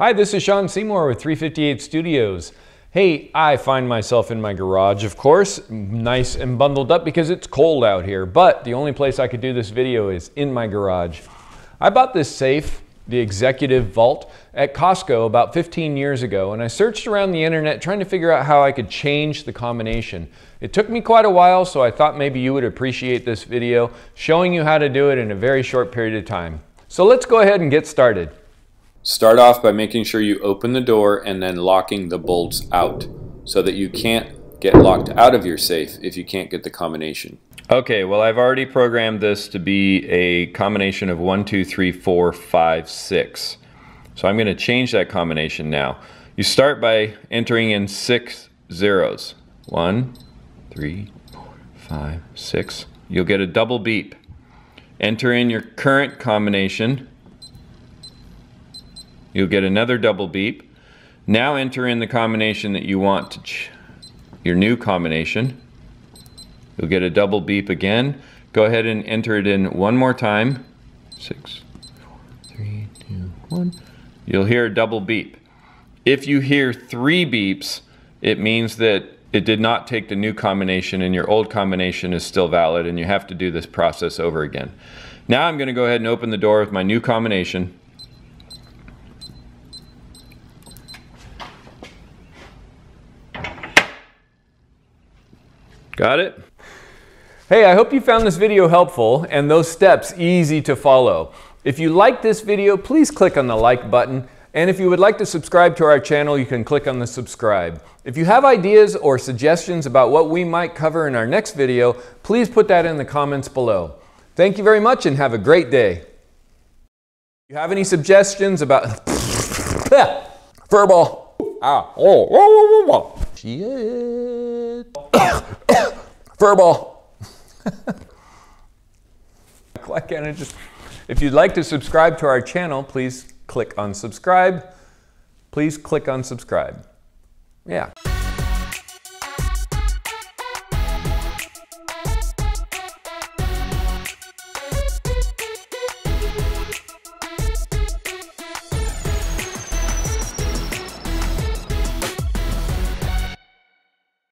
Hi, this is Sean Seymour with 358 Studios. Hey, I find myself in my garage, of course, nice and bundled up because it's cold out here, but the only place I could do this video is in my garage. I bought this safe, the Executive Vault, at Costco about 15 years ago, and I searched around the internet trying to figure out how I could change the combination. It took me quite a while, so I thought maybe you would appreciate this video, showing you how to do it in a very short period of time. So let's go ahead and get started. Start off by making sure you open the door and then locking the bolts out so that you can't get locked out of your safe if you can't get the combination. Okay, well I've already programmed this to be a combination of one, two, three, four, five, six. So I'm going to change that combination now. You start by entering in six zeros. One, three, four, five, six. You'll get a double beep. Enter in your current combination You'll get another double beep. Now enter in the combination that you want to, your new combination. You'll get a double beep again. Go ahead and enter it in one more time. Six, four, three, two, one. You'll hear a double beep. If you hear three beeps, it means that it did not take the new combination and your old combination is still valid and you have to do this process over again. Now I'm going to go ahead and open the door with my new combination. Got it? Hey, I hope you found this video helpful and those steps easy to follow. If you like this video, please click on the like button. And if you would like to subscribe to our channel, you can click on the subscribe. If you have ideas or suggestions about what we might cover in our next video, please put that in the comments below. Thank you very much and have a great day. If you have any suggestions about furball? Ah, oh, oh, oh, oh. Shit. Why can't just... If you'd like to subscribe to our channel, please click on subscribe. Please click on subscribe. Yeah.